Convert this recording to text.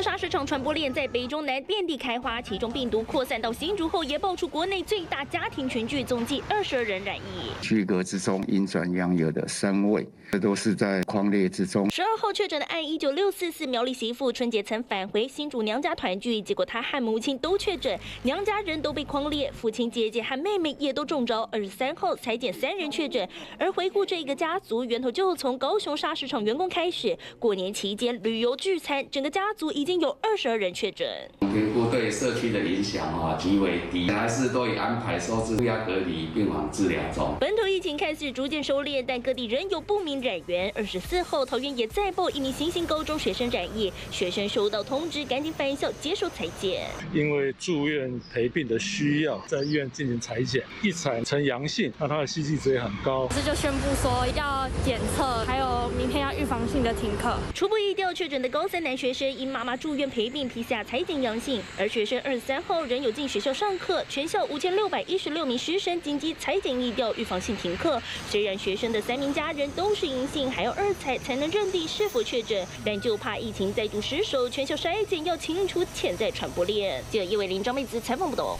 雄砂石场传播链在北中南遍地开花，其中病毒扩散到新竹后，也爆出国内最大家庭群聚，总计二十二人染疫。区隔之中阴转阳有的三位，这都是在框列之中。十二号确诊的案，一九六四四苗栗媳妇春节曾返回新竹娘家团聚，结果她和母亲都确诊，娘家人都被框列，父亲、姐姐和妹妹也都中招。二十三号裁减三人确诊，而回顾这一个家族，源头就从高雄砂石场员工开始。过年期间旅游聚餐，整个家族已经有二十二人确诊。评估对社区的影响啊极为低，还是都已安排收治负压隔离病房治疗中。本土疫情开始逐渐收敛，但各地仍有不明染源。二十四号，桃园也再报一名新兴高中学生染疫，学生收到通知，赶紧返校接受裁剪。因为住院陪病的需要，在医院进行裁剪，一采呈阳性，那他的吸气值也很高。这就宣布说要检测，还有明天防性的停课。初步疫调确诊的高三男学生，因妈妈住院陪病，皮下裁剪阳性，而学生二十三号仍有进学校上课，全校五千六百一十六名师生紧急裁剪疫调，预防性停课。虽然学生的三名家人都是阴性，还要二采才能认定是否确诊，但就怕疫情再度失守，全校筛检要清除潜在传播链。记者叶伟林、张妹子采访不懂。